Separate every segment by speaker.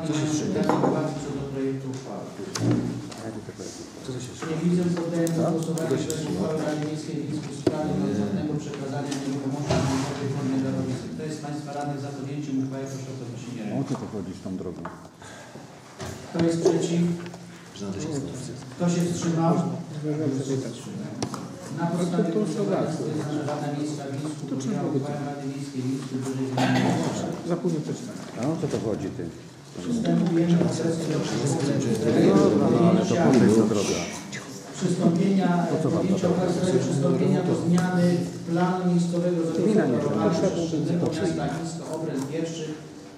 Speaker 1: co do projektu uchwały? Nie widzę, poddaję na głosowanie projekt uchwały Rady Miejskiej w sprawie odwrotnego przekazania nieruchomości gminnej formie darowicy. Kto jest z Państwa radnych za podjęciem uchwały? Proszę o podniesienie
Speaker 2: O
Speaker 1: ręki.
Speaker 2: co to chodzi z tą drogą?
Speaker 1: Kto jest przeciw? Kto się wstrzymał? Na podstawie głosowania że Rada Miejska w Wińsku podjęła uchwałę Rady Miejskiej w Wińsku wyżej.
Speaker 3: Za późno przeczytałem.
Speaker 2: A o co to chodzi ty? No
Speaker 1: przystąpienia, podjęcia uchwały przystąpienia do zmiany planu miejscowego zagospodarowania przestrzennego miasta Chińsko obręb pierwszy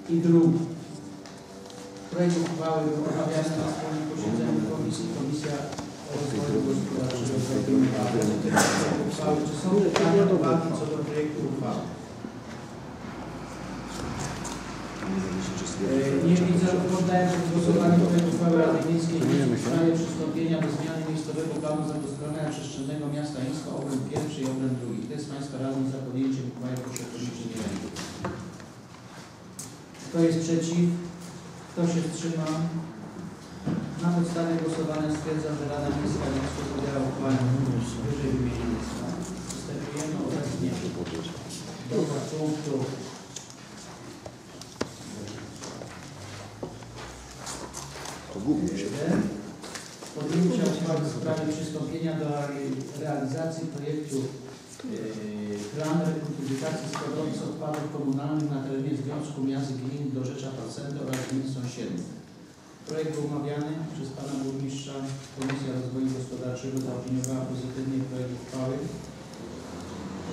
Speaker 1: i drugi. Projekt uchwały omawiany na wspólnym posiedzeniu komisji. Komisja Rozwoju Gospodarczego. Czy są pytania, uwagi co do projektu uchwały? E, Nie widzę, poddaję pod głosowanie projekt uchwały Rady Miejskiej w sprawie przystąpienia do zmiany miejscowego planu zagospodarowania przestrzennego miasta Ińska, obręb pierwszy i obręb drugi. Kto jest Państwa radnych za podjęciem uchwały, proszę o podniesienie ręki. Kto jest przeciw? Kto się wstrzymał? Na podstawie głosowania stwierdzam, że Rada Miejska Ińsku podjęła uchwałę wyżej wymienionej. Przystępujemy obecnie do punktu podjęcia uchwały w sprawie przystąpienia do reali- realizacji projektu yy, Plan rekultywacji składowisk odpadów komunalnych na terenie Związku Miast Gmin do Rzecza Pacenty oraz gmin sąsiednich. Projekt był omawiany przez Pana Burmistrza. Komisja Rozwoju Gospodarczego zaopiniowała pozytywnie projekt uchwały.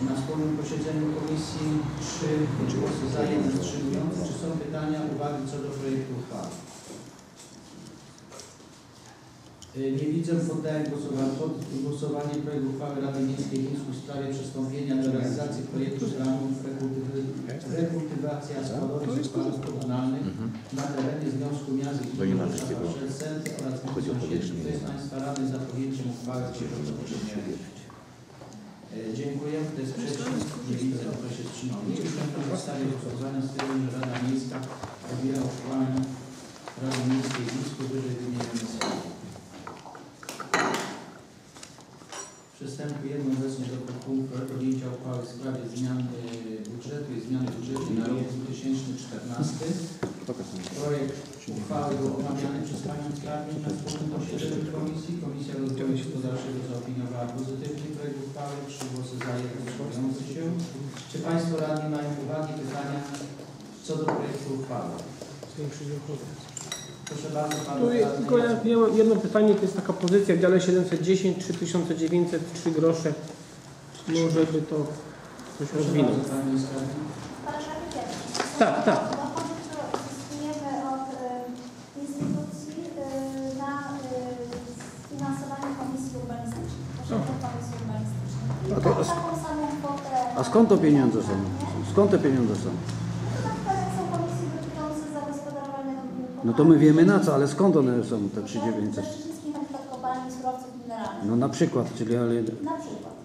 Speaker 1: Na wspólnym posiedzeniu komisji trzy głosy za, jeden wstrzymujący. Czy są pytania, uwagi co do projektu uchwały? Y, Nie widzę, poddaję głosowanie, pod głosowanie projekt uchwały Rady Miejskiej w Mińsku w sprawie przystąpienia do realizacji projektu planu rekultywy- rekultywacja składowisk odpadów komunalnych na terenie Związku Miast i
Speaker 2: Mhm.
Speaker 1: Gmin. Centy oraz
Speaker 2: Chodzi o.
Speaker 1: Kto jest Państwa radny za podjęciem uchwały w? E, Dziękuję. Kto jest przeciw? Nie widzę. Kto się wstrzymał? Nie widzę. Na podstawie głosowania stwierdzam, że Rada Miejska podjęła uchwałę Rady Miejskiej w Mińsku wyżej wymienionej sprawy. Przystępujemy obecnie do punktu podjęcia uchwały w sprawie zmiany budżetu i zmiany budżetu na rok 2014. Projekt uchwały był omawiany przez Panią Skarbnik na wspólnym posiedzeniu Komisji. Komisja Rozwoju Gospodarczego zaopiniowała pozytywnie projekt uchwały. Trzy głosy za, jeden wstrzymujący się. Czy Państwo radni mają uwagi, pytania co do projektu uchwały? Proszę bardzo, Pan
Speaker 3: Tu jest, tylko ja mam jedno pytanie, to jest taka pozycja w dziale 710, 3903 grosze. Może by to coś
Speaker 1: Proszę
Speaker 3: rozwinąć?
Speaker 1: bardzo,
Speaker 4: pierwszym.
Speaker 3: Tak, tak.
Speaker 4: Dochody, które uzyskujemy od y, instytucji y, na y, finansowanie komisji urbanistycznej.
Speaker 2: A to-
Speaker 4: Mamy taką samą kwotę.
Speaker 2: A skąd to pieniądze są? Skąd te pieniądze są? No to my wiemy na co, ale skąd one są, te
Speaker 4: Ze
Speaker 2: 3900?
Speaker 4: wszystkich na przykład kopalni surowców mineralnych.
Speaker 2: No na przykład, czyli ale,
Speaker 4: Na przykład.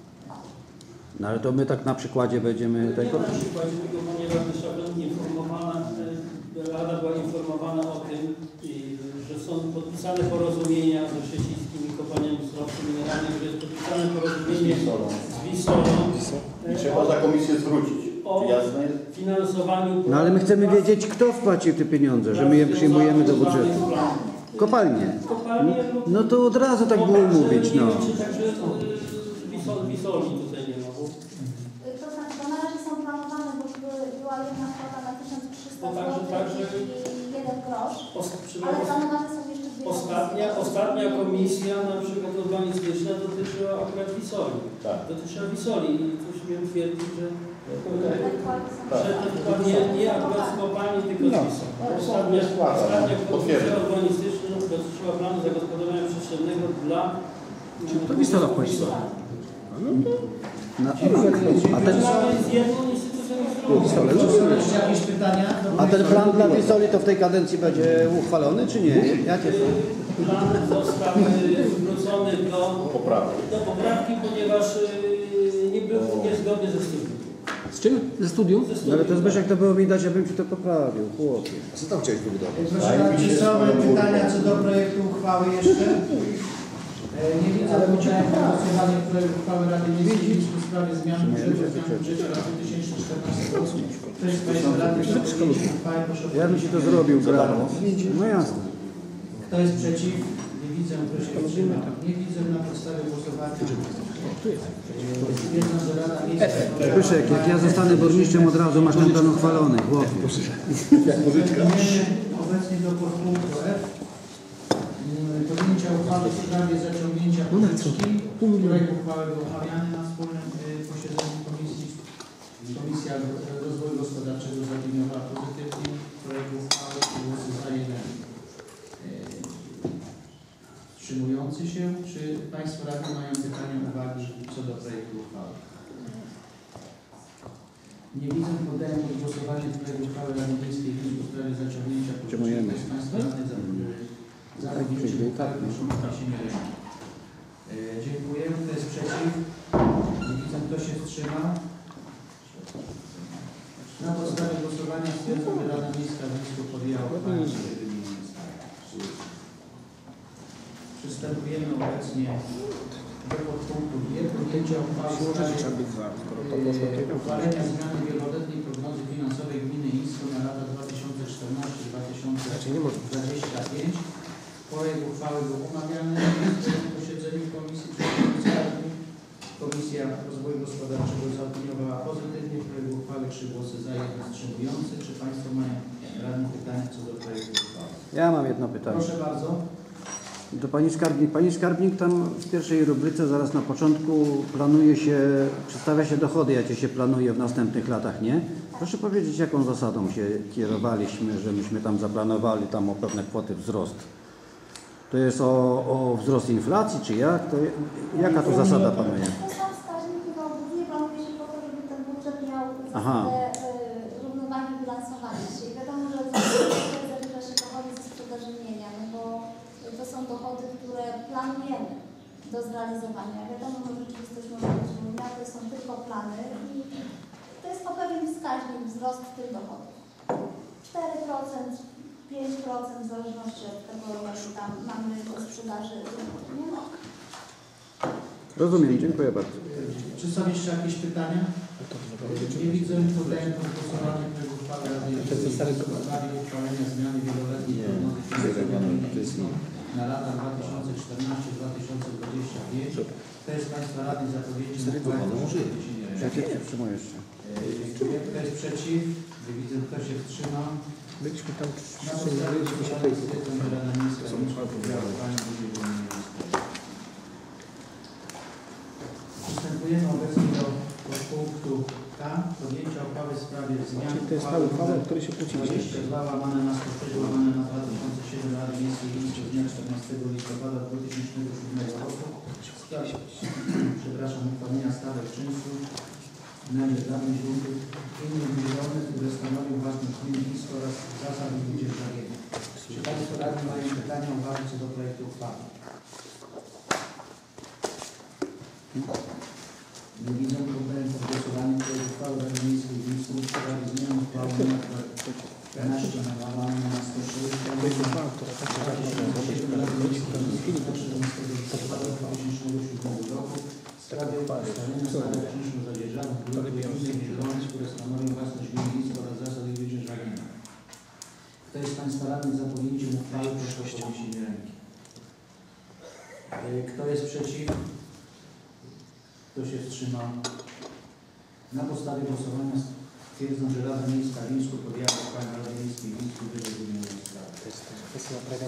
Speaker 2: no ale to my tak na przykładzie będziemy
Speaker 5: Nie
Speaker 2: tego...
Speaker 5: na przykładzie tego, ponieważ została informowana, e, Rada była informowana o tym, że są podpisane porozumienia ze szczecińskimi kopalniami surowców mineralnych, że jest podpisane porozumienie z Wisolą
Speaker 6: I trzeba za komisję zwrócić.
Speaker 5: O
Speaker 6: Jasne
Speaker 5: finansowaniu.
Speaker 2: No ale my chcemy wiedzieć, kto wpłacił te pieniądze, że my je przyjmujemy do budżetu. Kopalnie.
Speaker 5: Kopalnie lub
Speaker 2: No to od razu tak było mówić, no.
Speaker 5: Czy także Wisol, Wisoli tutaj nie ma, bo
Speaker 4: Y, To znaczy, bo na razie są planowane, bo były- była jedna kwota na 1300
Speaker 5: To także-
Speaker 4: zł
Speaker 5: także-
Speaker 4: i jeden grosz.
Speaker 5: os-
Speaker 4: Ale planowane są jeszcze dwie
Speaker 5: Ostatnia, ostatnia komisja na przykład urbanistyczna dotyczyła akurat Wisoli.
Speaker 6: Tak.
Speaker 5: Dotyczyła Wisoli i tu śmiem twierdzić, że,
Speaker 4: Są
Speaker 6: Tak.
Speaker 5: że to chyba nie, nie akurat z kopalni, tylko z Wisoli. Ostatnia, ostatnia
Speaker 6: Potwierdzam.
Speaker 5: urbanistyczna dotyczyła planu zagospodarowania przestrzennego dla
Speaker 3: to Wisola płaci?
Speaker 2: No, a, ten.
Speaker 1: Czy są jeszcze jakieś pytania? do
Speaker 2: a ten plan dla? Wisoli to w tej kadencji będzie uchwalony, czy nie? Jakie są?
Speaker 5: Plan został y, zwrócony do,
Speaker 6: Poprawki.
Speaker 5: do poprawki, ponieważ y, nie był niezgodny ze studium.
Speaker 3: Z czym? Ze studium?
Speaker 5: Ze
Speaker 2: No
Speaker 5: studium,
Speaker 2: ale to
Speaker 5: tak.
Speaker 2: Zbyszek to było mi dać, ja bym ci to poprawił, chłopie.
Speaker 7: Co tam chciałeś wybudować?
Speaker 1: Proszę Pana, czy są pytania co do projektu uchwały jeszcze? E, Nie widzę, podjęłem głosowanie projekt uchwały Rady Miejskiej w sprawie zmiany budżetu zmian budżetu na 2014 rok. Kto jest z Państwa radnych za podjęciem uchwały? Proszę o
Speaker 2: Ja bym ci to zrobił, brawo. No jasne.
Speaker 1: Kto jest przeciw? Nie widzę, kto się wstrzymał. Nie widzę na podstawie głosowania. Stwierdzam, że Rada Miejska...
Speaker 2: Zbyszek, jak ja zostanę burmistrzem, od razu masz ten plan uchwalony, chłopie.
Speaker 1: Przystępujemy obecnie do podpunktu F. Podjęcia uchwały w sprawie zaciągnięcia pożyczki. Projekt uchwały był omawiany na wspólnym y, posiedzeniu komisji. Komisja Rozwoju Gospodarczego zaopiniowała pozytywnie. Projekt uchwały głosy za jeden. y, Wstrzymujący się. Czy Państwo radni mają pytania, uwagi co do projektu uchwały? Nie widzę, poddaję pod głosowanie projekt uchwały Rady Miejskiej w sprawie zaciągnięcia
Speaker 2: Wstrzymujemy
Speaker 1: Kto z Państwa radnych za za
Speaker 2: Tak,
Speaker 1: podjęciem
Speaker 2: tak,
Speaker 1: uchwały,
Speaker 2: tak.
Speaker 1: proszę o podniesienie ręki. E, Dziękuję. Kto jest przeciw? Nie widzę, kto się wstrzymał. Na podstawie głosowania stwierdzam, że Rada Miejska w Mińsku podjęła uchwałę w sprawie wymienienia ustawy. Przystępujemy obecnie do podpunktu G. Podjęcia uchwały w sprawie e, uchwalenia zmiany wieloletniej prognozy finansowej gminy Ińsko na lata 2014-2025. Projekt uchwały był omawiany na posiedzeniu Komisji Przewodniczącej. Komisja Rozwoju Gospodarczego zaopiniowała pozytywnie projekt uchwały, trzy głosy za, jeden wstrzymujący. Czy Państwo mają radne pytania co do projektu uchwały?
Speaker 2: Ja mam jedno pytanie.
Speaker 1: Proszę bardzo.
Speaker 2: Do Pani Skarbnik. Pani Skarbnik tam w pierwszej rubryce zaraz na początku planuje się, przedstawia się dochody, jakie się planuje w następnych latach, nie? Proszę powiedzieć, jaką zasadą się kierowaliśmy, że myśmy tam zaplanowali tam o pewne kwoty wzrost. To jest o, o wzrost inflacji, czy jak? To, jaka tu zasada panuje?
Speaker 4: To są wskaźniki, bo głównie planuje się po to, żeby ten budżet miał
Speaker 2: Aha.
Speaker 4: zasadę y, równowagi bilansowania się. I wiadomo, że zawsze zalicza się dochody ze sprzedaży mienia, no bo to są dochody, które planujemy do zrealizowania. Wiadomo, że rzeczywistość może być różna, to są tylko plany i to jest po pewien wskaźnik wzrost tych dochodów. 4%, 5% w zależności od tego, jak tam mamy do sprzedaży. Nie?
Speaker 2: Rozumiem, dziękuję bardzo.
Speaker 1: Czy są jeszcze jakieś pytania? Nie widzę, poddaję pod głosowanie projekt uchwały Rady Miejskiej w sprawie uchwalenia zmiany wieloletniej na lata 2014-2025. Kto jest Państwa radnych za podjęciem uchwały? Proszę o podniesienie ręki.
Speaker 2: Ja Cię wstrzymujesz się.
Speaker 1: E. Kto jest przeciw? Nie widzę, kto się wstrzymał.
Speaker 3: Byliśmy tam
Speaker 1: Na podstawie głosowania stwierdzam, że Rada Miejska. Przystępujemy obecnie do punktu K. Podjęcia uchwały w sprawie zmian
Speaker 3: Czyli to jest ta uchwała, o której się kłóciliśmy.
Speaker 1: 22 łamane na 106 łamane na 2007 Rady Miejskiej Miejskiej z dnia 14 listopada 2007 roku. Sprawa, przepraszam, uchwalenia stawek czynszu, najmniej dawnych gruntów innych zielonych, które stanowią własność gminy blisko oraz zasad i wydzierżawienia. Czy Państwo radni mają pytania, uwagi co do projektu uchwały? Nie widzę problemu pod głosowaniem projekt uchwały Rady Miejskiej w Mińsku w sprawie zmiany uchwały nr 12 na łamane na 106
Speaker 3: To jest uchwała, która tak się
Speaker 1: roku w sprawie ustalenia stawek czynszu za dzierżawę gruntów innych zielonych, które stanowią własność Mińsko oraz zasad ich wydzierżawienia. Kto jest z Państwa radnych za podjęciem uchwały, proszę o podniesienie ręki. E, Kto jest przeciw? Kto się wstrzymał? Na podstawie głosowania stwierdzam, że Rada Miejska w Mińsku podjęła uchwałę Rady Miejskiej w Mińsku wyżej wymienionej sprawy.
Speaker 3: To jest kwestia prawa.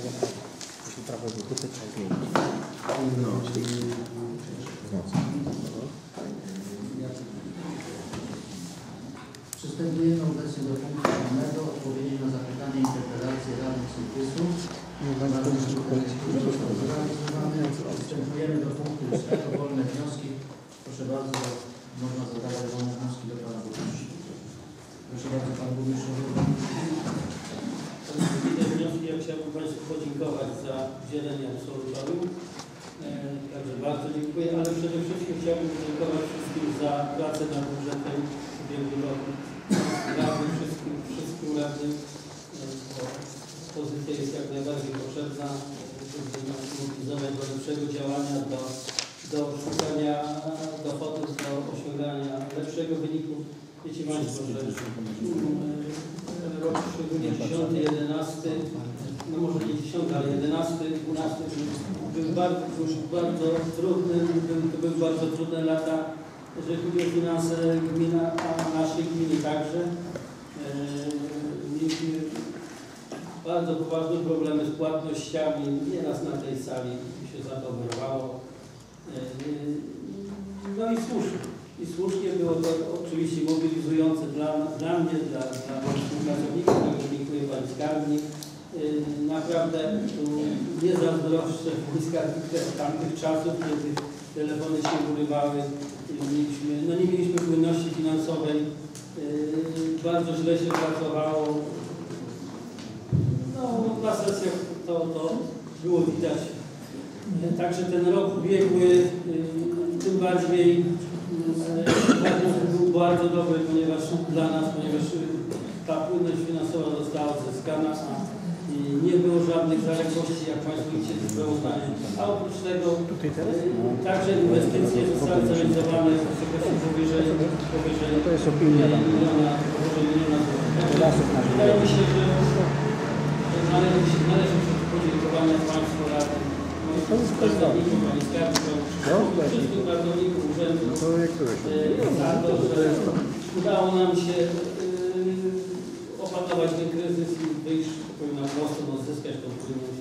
Speaker 3: Jeśli prawo dotyczy zmienić.
Speaker 1: Przystępujemy obecnie do punktu siódmego, odpowiedzi na zapytania i interpelacje radnych sołtysu. Przystępujemy do punktu ósmego, wolne wnioski. Proszę bardzo, można zadawać wolne wnioski do Pana Burmistrza.
Speaker 5: Te wnioski ja chciałbym Państwu podziękować za udzielenie absolutorium. E, Także bardzo dziękuję, ale przede wszystkim chciałbym podziękować wszystkim za pracę nad budżetem ubiegłym roku. Radnym, wszystkim, wszystkim radnym, e, bo pozycja jest jak najbardziej potrzebna, żeby nas mobilizować do lepszego działania, do, do szukania dochodów, do osiągania lepszego wyniku. Wiecie Państwo, że mm, rok szczególnie 10, 11, no może nie 10, ale 11, 12 był bardzo, bardzo trudny, to były bardzo trudne lata, jeżeli chodzi o finanse gmina, a naszej gminy także. Eee, Mieliśmy bardzo poważne problemy z płatnościami, nieraz na tej sali się za to. Eee, No i słusznie. I słusznie było to oczywiście mobilizujące dla, dla mnie, dla, dla współpracowników, także dziękuję Pani Skarbnik. Yy, Naprawdę tu nie zazdroszczę te- tamtych czasów, kiedy telefony się urywały, yy, mieliśmy, no nie mieliśmy płynności finansowej, yy, bardzo źle się pracowało. No na sesjach to, to było widać. Także ten rok ubiegły tym bardziej był bardzo dobry, ponieważ dla nas, ponieważ yy, ta płynność finansowa została odzyskana, yy, nie było żadnych zaległości, jak Państwo widzicie w sprawozdaniu. A oprócz tego yy, także inwestycje zostały zrealizowane w wysokości powyżej, powyżej
Speaker 2: To jest opinia.
Speaker 5: miliona, powyżej miliona złotych. Wydaje mi się, że należy należy podziękowania Państwu radnym, moim pracownikom, Pani Skarbnikom, wszystkim pracownikom urzędu
Speaker 2: To jak byłeś?
Speaker 5: e, za to, że udało nam się opanować ten kryzys i wyjść na prostą, odzyskać tą płynność.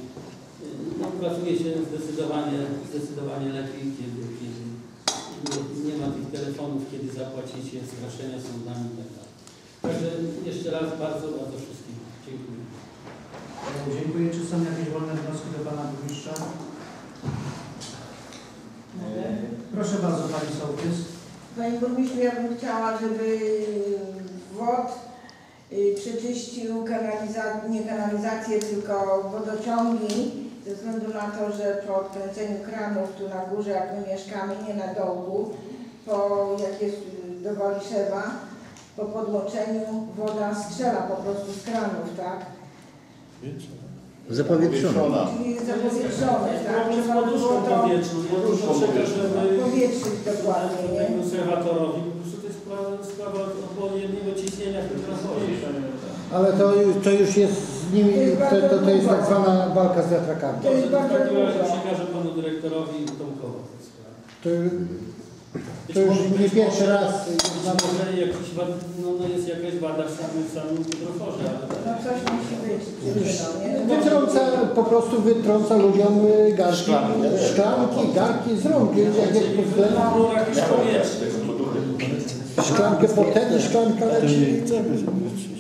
Speaker 5: No, pracuje się zdecydowanie, zdecydowanie lepiej, kiedy, kiedy nie, ma tych telefonów, kiedy zapłacicie, straszenia sądami i dalej. Także jeszcze raz bardzo, bardzo wszystkim dziękuję.
Speaker 1: Dziękuję. Czy są jakieś wolne wnioski do Pana Burmistrza? E, Proszę bardzo Pani Sołtys.
Speaker 7: Panie burmistrzu, ja bym chciała, żeby WOD y, przeczyścił kanalizację, nie kanalizację, tylko wodociągi, ze względu na to, że po odkręceniu kranów tu na górze, jak my mieszkamy, nie na dołku, po, jak jest y, do Waliszewa, po podmoczeniu woda strzela po prostu z kranów, tak?
Speaker 6: Zapowietrzona.
Speaker 7: Czyli jest zapowietrzone, tak?
Speaker 5: Problem z
Speaker 7: Trzeba było
Speaker 5: poduszką
Speaker 7: to
Speaker 5: powietrzną. Ja
Speaker 6: Poduszką
Speaker 5: to przekażemy
Speaker 7: powietrzyć dokładnie, nie?
Speaker 5: konserwatorowi. Po prostu to jest sprawa, sprawa odpowiedniego ciśnienia w tym transporcie.
Speaker 8: Ale to, już- to już jest z nimi, to, to, to jest tak zwana walka z wiatrakami.
Speaker 7: To jest
Speaker 5: w
Speaker 7: bardzo
Speaker 5: takim razie
Speaker 7: dużo.
Speaker 5: przekażę panu dyrektorowi Tomkowo tę sprawę.
Speaker 8: To,
Speaker 5: Być
Speaker 8: to już nie pierwszy raz znamy.
Speaker 5: może jakiś no, no jest jakaś wada w samym, w samym hydroforze, ale
Speaker 7: No coś musi być nie?
Speaker 8: Wytrąca, po prostu wytrąca ludziom y, garki,
Speaker 6: Szklanki.
Speaker 8: szklanki, garki z rąk. Jak,
Speaker 5: już powietrze.
Speaker 8: szklankę po ten, szklanka leci.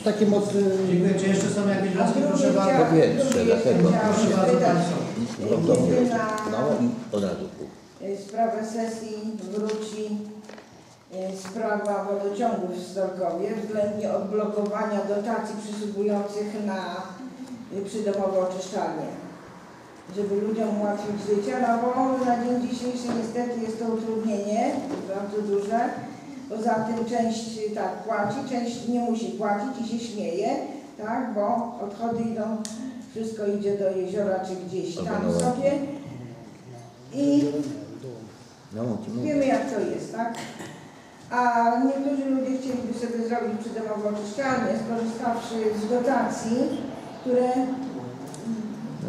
Speaker 8: Takie mocne...
Speaker 1: Dziękuję. Czy jeszcze są jakieś wnioski? Proszę bardzo.
Speaker 9: Powietrze, dlatego.
Speaker 1: Proszę bardzo
Speaker 9: No i od razu.
Speaker 7: Y, sprawę sesji wróci y, sprawa wodociągów w Stolkowie względnie odblokowania dotacji przysługujących na przydomowe oczyszczalnie. Żeby ludziom ułatwić życie, no bo na dzień dzisiejszy niestety jest to utrudnienie bardzo duże. Poza tym część tak płaci, część nie musi płacić i się śmieje, tak, bo odchody idą, wszystko idzie do jeziora czy gdzieś tam sobie. I
Speaker 9: No,
Speaker 7: wiemy jak to jest, tak? A niektórzy ludzie chcieliby sobie zrobić przydomowe oczyszczalnie, skorzystawszy z dotacji, które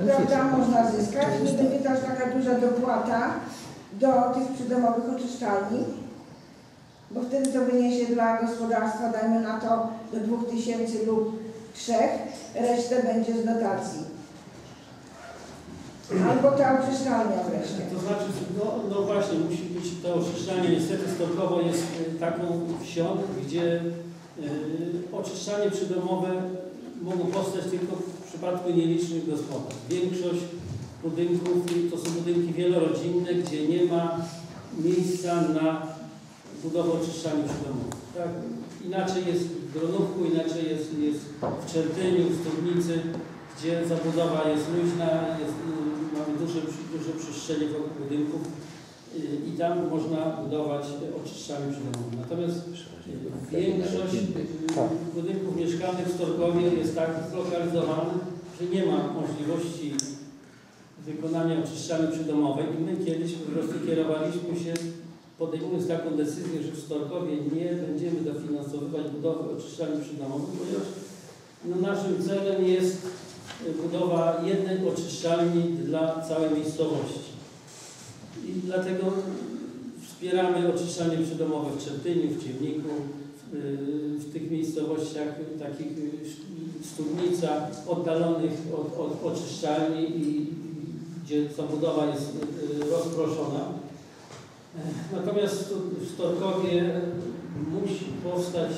Speaker 7: prawda, można zyskać. Nie będzie też taka duża dopłata do tych przydomowych oczyszczalni, bo wtedy to wyniesie dla gospodarstwa, dajmy na to, do 2000 lub 3, resztę będzie z dotacji. Albo ta oczyszczalnia wreszcie.
Speaker 5: To znaczy, no, no właśnie, musi być to oczyszczanie. Niestety Stolkowo jest y, taką wsią, gdzie y, przydomowe mogą powstać tylko w przypadku nielicznych gospodarstw. Większość budynków to są budynki wielorodzinne, gdzie nie ma miejsca na budowę oczyszczania przydomowych. Tak? Inaczej jest w Gronówku, inaczej jest, jest w Czertyniu, w Studnicy, gdzie zabudowa jest luźna, jest, y, mamy duże, duże przestrzenie wokół budynków y, i tam można budować oczyszczalnie przydomowe. Natomiast y, większość y, budynków mieszkalnych w Storkowie jest tak zlokalizowana, że nie ma możliwości wykonania oczyszczalni przydomowej i my kiedyś po prostu kierowaliśmy się, podejmując taką decyzję, że w Storkowie nie będziemy dofinansowywać budowy oczyszczalni przydomowej, ponieważ no, naszym celem jest budowa jednej oczyszczalni dla całej miejscowości. I dlatego wspieramy oczyszczalnie przydomowe w Czertyniu, w Ciemniku, w, tych miejscowościach takich y, Studnica, oddalonych od, od oczyszczalni i gdzie zabudowa jest y, rozproszona. Natomiast w Storkowie musi powstać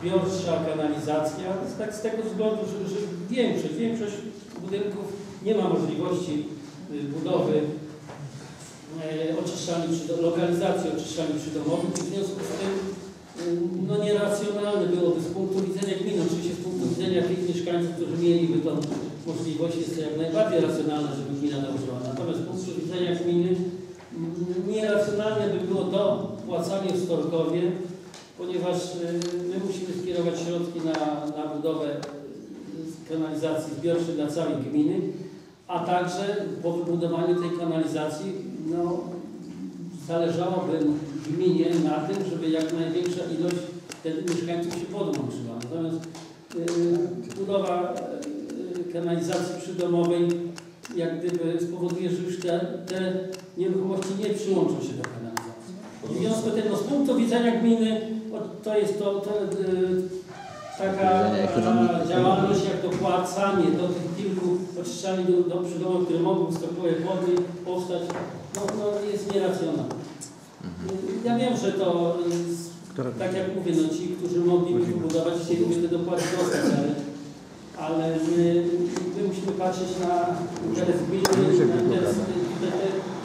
Speaker 5: zbiorcza kanalizacja, tak z tego względu, że, że większość, większość budynków nie ma możliwości y, budowy e, oczyszczalni, lokalizacji oczyszczalni przydomowych i w związku z tym y, no nieracjonalne byłoby z punktu widzenia gminy, oczywiście z punktu widzenia tych mieszkańców, którzy mieliby tą możliwość, jest to jak najbardziej racjonalne, żeby gmina dołożyła. Natomiast z punktu widzenia gminy mm, nieracjonalne by było dopłacanie w Storkowie, ponieważ y, my musimy skierować środki na, na budowę y, kanalizacji zbiorczej dla całej gminy, a także po wybudowaniu tej kanalizacji no, zależałoby gminie na tym, żeby jak największa ilość wtedy mieszkańców się podłączyła. Natomiast y, budowa y, kanalizacji przydomowej jak gdyby spowoduje, że już te, te nieruchomości nie przyłączą się do kanalizacji. W związku z tym, no, z punktu widzenia gminy, to jest to, to y, taka a, działalność jak dopłacanie do tych kilku oczyszczalni do, do przydomowych, które mogą w Stokowie Wodnej powstać, no, no jest nieracjonalne. Ja wiem, że to jest,
Speaker 2: Która-
Speaker 5: tak jak mówię, no ci, którzy mogliby wybudować, chcieliby te dopłaty dostać, ale, ale my, my musimy patrzeć na interes gminy, na interes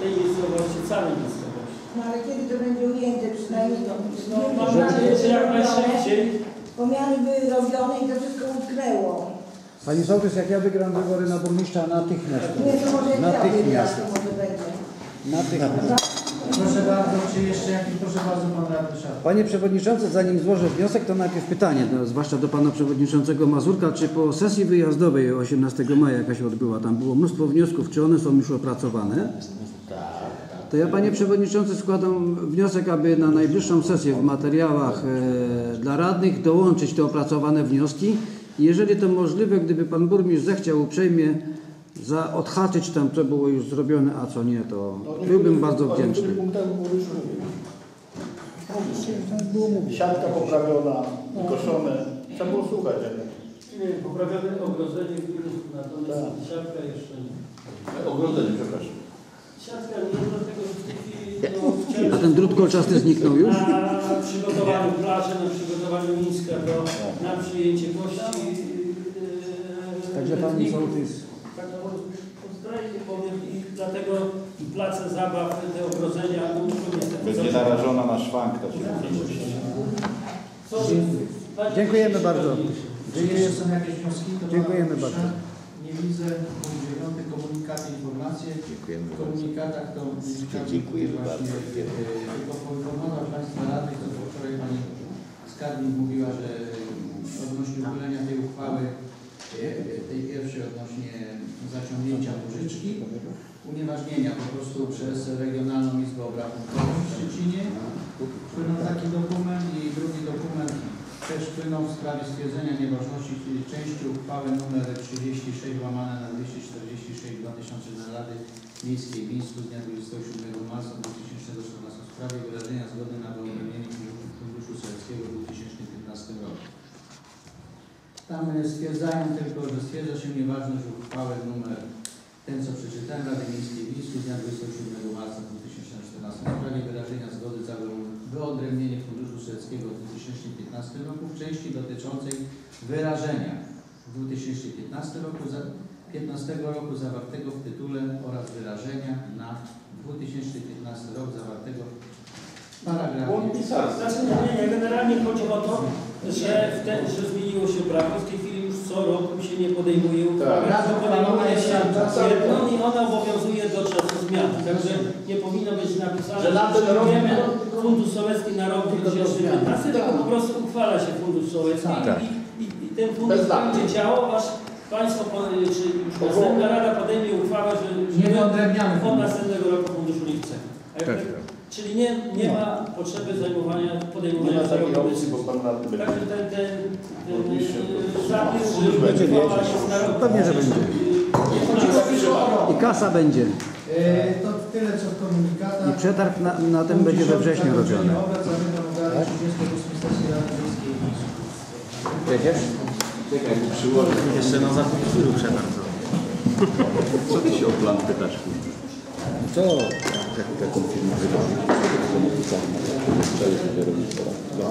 Speaker 5: tej, miejscowości, całej miejscowości.
Speaker 7: No ale kiedy to będzie ujęte przynajmniej to
Speaker 5: No, mam nadzieję, że jak najszybciej.
Speaker 7: Pomiany były robione i to wszystko utknęło.
Speaker 2: Pani Sołtys, jak ja wygram wybory na burmistrza natychmiast.
Speaker 7: Nie, to może ja
Speaker 2: Natychmiast.
Speaker 7: to może będzie.
Speaker 2: Natychmiast.
Speaker 1: Proszę bardzo, czy jeszcze jakiś, proszę bardzo, pan radny.
Speaker 2: Panie Przewodniczący, zanim złożę wniosek, to najpierw pytanie, no, zwłaszcza do Pana Przewodniczącego Mazurka, czy po sesji wyjazdowej 18 maja jaka się odbyła, tam było mnóstwo wniosków, czy one są już opracowane? To ja Panie Przewodniczący składam wniosek, aby na najbliższą sesję w materiałach e, dla radnych dołączyć te opracowane wnioski. Jeżeli to możliwe, gdyby Pan Burmistrz zechciał uprzejmie za, odhaczyć tam, co było już zrobione, a co nie, to byłbym bardzo wdzięczny.
Speaker 6: Siatka poprawiona, koszone. Trzeba było słuchać.
Speaker 5: poprawione ogrodzenie gminy, natomiast siatka jeszcze nie.
Speaker 6: Ogrodzenie, przepraszam.
Speaker 5: Siatka nie, dlatego że w tej chwili no,
Speaker 2: A ten drut kolczasty zniknął już?
Speaker 5: na przygotowaniu plaży, na przygotowaniu Mińska do, na przyjęcie gości. yy,
Speaker 2: Także Pani. Sołtys.
Speaker 5: Tak, no, zdrajnie powiem i dlatego i place zabaw, te ogrodzenia, no muszą niestety
Speaker 6: Będzie narażona na szwank ta się
Speaker 5: Panie
Speaker 2: Dziękujemy bardzo.
Speaker 1: Czy jeszcze są jakieś wnioski? do pana
Speaker 2: Dziękujemy
Speaker 1: burmistrza?
Speaker 2: bardzo.
Speaker 1: Nie widzę. Punkt dziewiąty, komunikaty, informacje.
Speaker 9: Dziękujemy
Speaker 1: W komunikatach to
Speaker 9: Dziękujemy
Speaker 1: właśnie,
Speaker 9: bardzo.
Speaker 1: e, tylko poinformował Państwa radnych, to wczoraj Pani Skarbnik mówiła, że odnośnie uchylenia tej uchwały, e, tej pierwszej odnośnie zaciągnięcia pożyczki, unieważnienia po prostu przez Regionalną Izbę Obrachunkową w Szczecinie. Wpłynął taki dokument i drugi dokument wpłynął w sprawie stwierdzenia nieważności części uchwały nr 36 łamane na 246 2000 Rady Miejskiej w Mińsku z dnia 27 marca 2014 w sprawie wyrażenia zgody na wyodrębnienie Funduszu Sowieckiego w 2015 roku. Tam e, stwierdzają tylko, że stwierdza się nieważność uchwały numer ten, co przeczytałem, Rady Miejskiej w Mińsku z dnia 27 marca 2014 w sprawie wyrażenia zgody za wy- wyodrębnienie Funduszu Sowieckiego w 2015 roku w części dotyczącej wyrażenia w 2015 roku, za, 15 roku zawartego w tytule oraz wyrażenia na 2015 rok zawartego w paragrafie
Speaker 5: Znaczy, nie, nie, generalnie chodzi o to, że, w te, że zmieniło się prawo. W tej chwili już co roku się nie podejmuje uchwały.
Speaker 1: Tak.
Speaker 5: Podejmuje się
Speaker 1: Tak.
Speaker 5: jedną i ona obowiązuje do czasu zmian. W Także nie powinno być napisane,
Speaker 6: Że na ten rok-
Speaker 5: Fundusz Sołecki na rok
Speaker 1: Tylko do
Speaker 5: 2015,
Speaker 1: zmiany.
Speaker 5: tylko po prostu uchwala się Fundusz Sołecki
Speaker 9: Tak.
Speaker 5: i, i, i ten fundusz
Speaker 6: daty.
Speaker 5: będzie działał, aż Państwo, po- czy już następna Rada podejmie uchwałę, że,
Speaker 1: Nie wyodrębniamy
Speaker 5: od następnego roku funduszu nie chce.
Speaker 9: Tak,
Speaker 5: tak-
Speaker 9: tak.
Speaker 5: Czyli nie, nie ma potrzeby zajmowania,
Speaker 6: Nie
Speaker 5: podejmowania
Speaker 6: ma takiej
Speaker 5: tego
Speaker 6: opcji, bo pan na tym będzie.
Speaker 5: Także ten, ten, ten
Speaker 6: Oczywiście.
Speaker 5: e, zapis, że
Speaker 6: będzie
Speaker 5: uchwała jest na rok
Speaker 2: Pewnie, że będzie. I kasa będzie.
Speaker 1: To tyle co w komunikatach.
Speaker 2: I przetarg na, na tym będzie we wrześniu robiony.
Speaker 1: Zakończenie obrad zamykam obrady 38 sesji Rady Miejskiej w Wisku.
Speaker 2: Jedziesz?
Speaker 9: Jeszcze na zakup chwilu przetarg
Speaker 6: Co ty się o plan pytasz?
Speaker 9: Co? Jak taką firmę? Co teraz? Co?